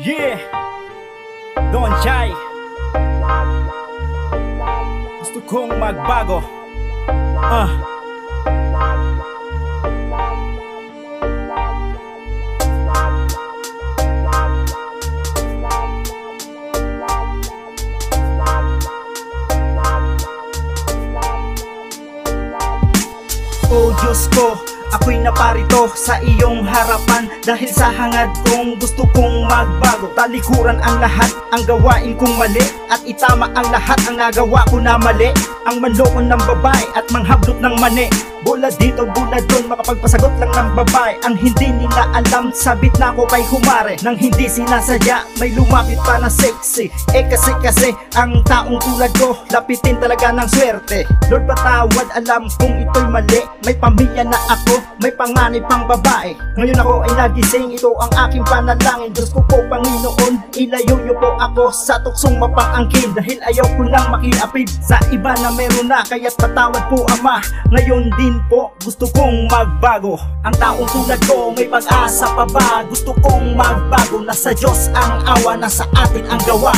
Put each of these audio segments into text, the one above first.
Yeah! Don Chai! Gusto kong magbago. Ah! Oh Diyos ko, ako'y naparito sa iyong harapan Dahil sa hangad kong gusto kong magbago. Talikuran ang lahat, ang gawain kong mali At itama ang lahat, ang nagawa ko na mali Ang manlokon ng babae at manghablot ng mani Bola dito, bola doon, makapagpasagot lang ng babae. Ang hindi nila alam, sabit na ako kay Humare. Nang hindi sinasadya, may lumapit pa na sexy. Eh kasi kasi, ang taong tulad ko Lapitin talaga ng swerte. Lord patawad, alam kong ito'y mali. May pamilya na ako, may panganib pang babae. Ngayon ako ay nagising, ito ang aking panalangin. Diyos ko po Panginoon, ilayo niyo po ako Sa tuksong mapangangkin. Dahil ayaw ko lang makiapid Sa iba na meron na, kaya't patawad po Ama. Ngayon din po, gusto kong magbago. Ang taong tulad ko, may pag-asa pa ba? Gusto kong magbago, nasa Diyos ang awa Nasa atin ang gawa.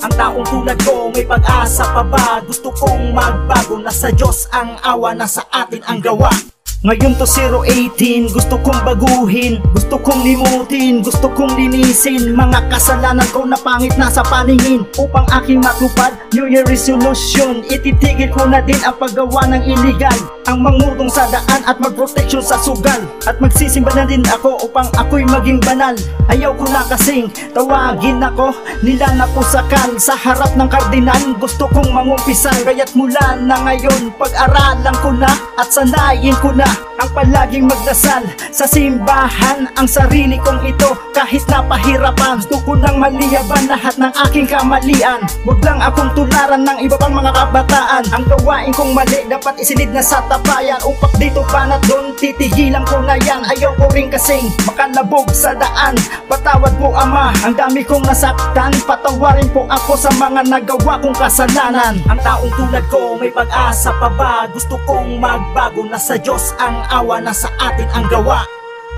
Ang taong tulad ko may pag-asa pa ba? Gusto kong magbago. Nasa Diyos ang awa, nasa atin ang gawa ngayon to 018, gusto kong baguhin Gusto kong limutin, gusto kong linisin. Mga kasalanan ko na pangit na sa paningin Upang aking matupad, New Year resolution. Ititigil ko na din ang paggawa ng illegal Ang mangutong sa daan at magproteksyon sa sugal. At magsisimba na din ako upang ako'y maging banal. Ayaw ko na kasing tawagin ako. Nila na po sakal sa harap ng kardinal. Gusto kong mangumpisan Kaya't mula na ngayon Pag-aralan ko na at sanayin ko na ang palaging magdasal sa simbahan Ang sarili kong ito. Kahit napahirapan Gusto ko nang maliyaban lahat ng aking kamalian. Huwag lang akong tularan ng iba pang mga kabataan. Ang gawain kong mali dapat isilid na sa tapayan Upak dito pa na doon titigilan ko na yan. Ayaw ko rin kasing makalabog sa daan. Patawad po ama ang dami kong nasaktan. Patawarin po ako sa mga nagawa kong kasalanan. Ang taong tulad ko may pag-asa pa ba? Gusto kong magbago na sa Diyos ang awa na sa atin ang gawa.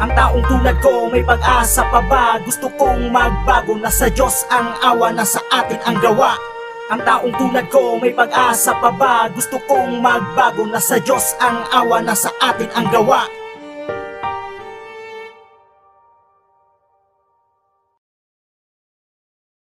Ang taong tulad ko may pag-asa pa ba? Gusto kong magbago na sa Diyos. Ang awa na sa atin ang gawa. Ang taong tulad ko may pag-asa pa ba? Gusto kong magbago na sa Diyos. Ang awa na sa atin ang gawa